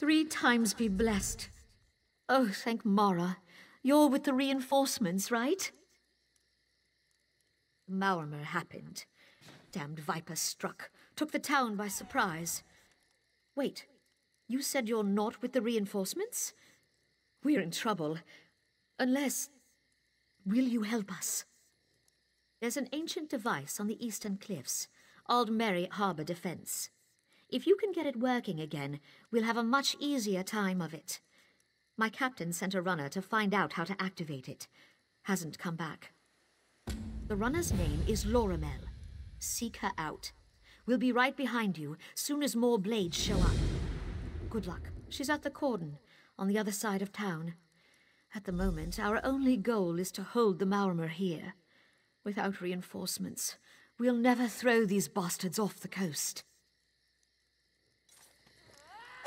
Three times be blessed. Oh, thank Mara. You're with the reinforcements, right? Maormer happened. Damned viper struck. Took the town by surprise. Wait, you said you're not with the reinforcements? We're in trouble. Unless... Will you help us? There's an ancient device on the eastern cliffs. Aldmeri Harbor Defense. If you can get it working again, we'll have a much easier time of it. My captain sent a runner to find out how to activate it. Hasn't come back. The runner's name is Loramel. Seek her out. We'll be right behind you, soon as more blades show up. Good luck. She's at the cordon, on the other side of town. At the moment, our only goal is to hold the Maormer here. Without reinforcements, we'll never throw these bastards off the coast.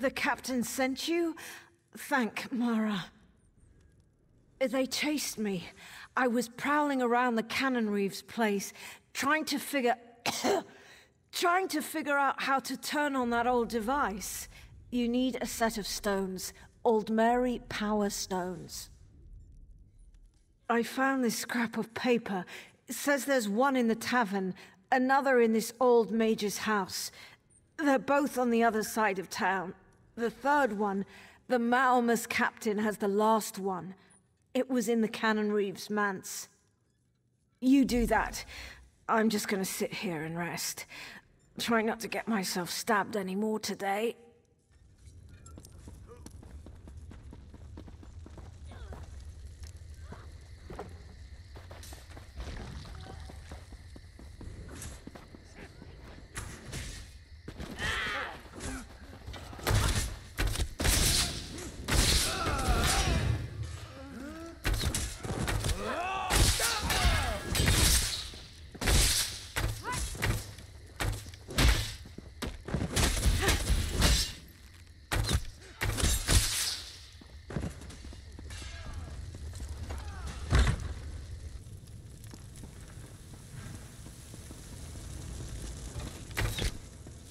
The captain sent you? Thank Mara. They chased me. I was prowling around the Canonreeve's place, trying to figure... trying to figure out how to turn on that old device. You need a set of stones. Aldmeri Power Stones. I found this scrap of paper. It says there's one in the tavern, another in this old major's house. They're both on the other side of town. The third one, the Maormer's captain has the last one. It was in the Canonreeve's manse. You do that. I'm just gonna sit here and rest. Try not to get myself stabbed anymore today.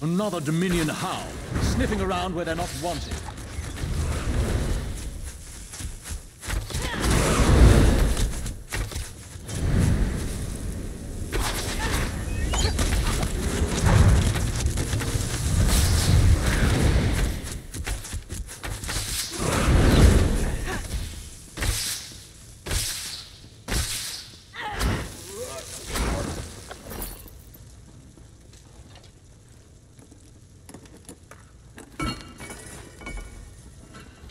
Another Dominion hound, sniffing around where they're not wanted.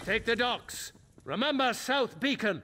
Take the docks. Remember South Beacon.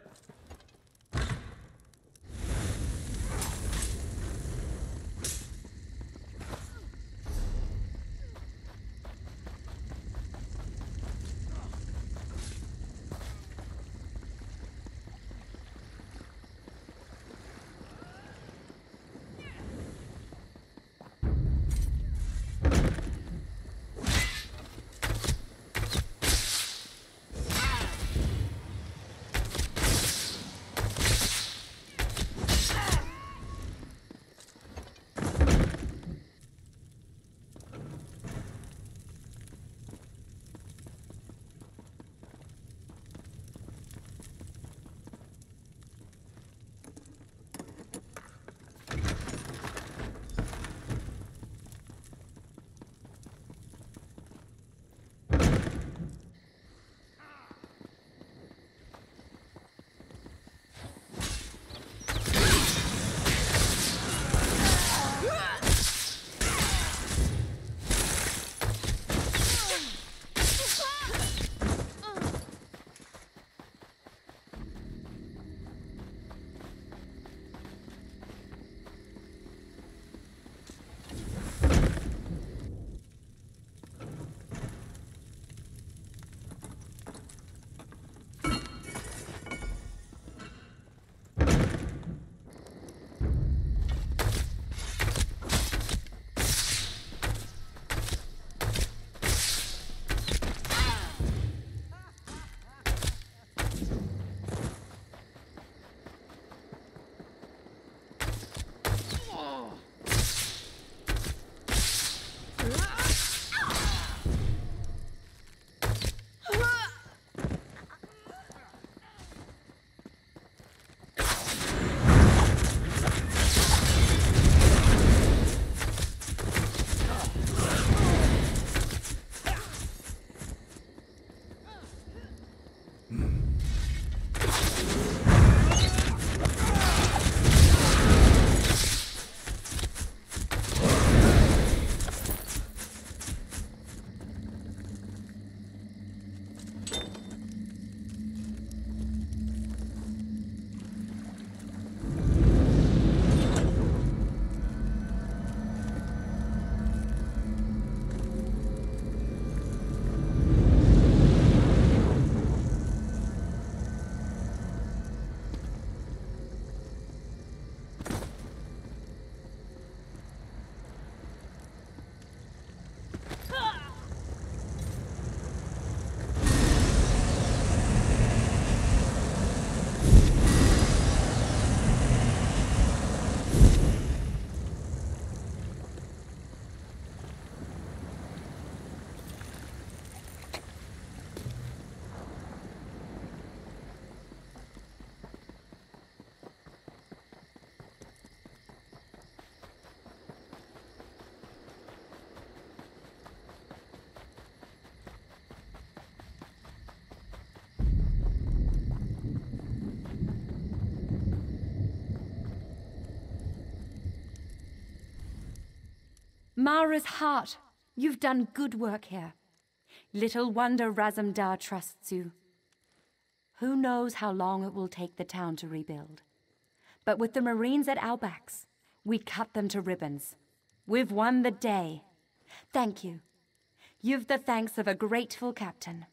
Mara's heart, you've done good work here. Little wonder Razum-dar trusts you. Who knows how long it will take the town to rebuild? But with the Marines at our backs, we cut them to ribbons. We've won the day. Thank you. You've the thanks of a grateful captain.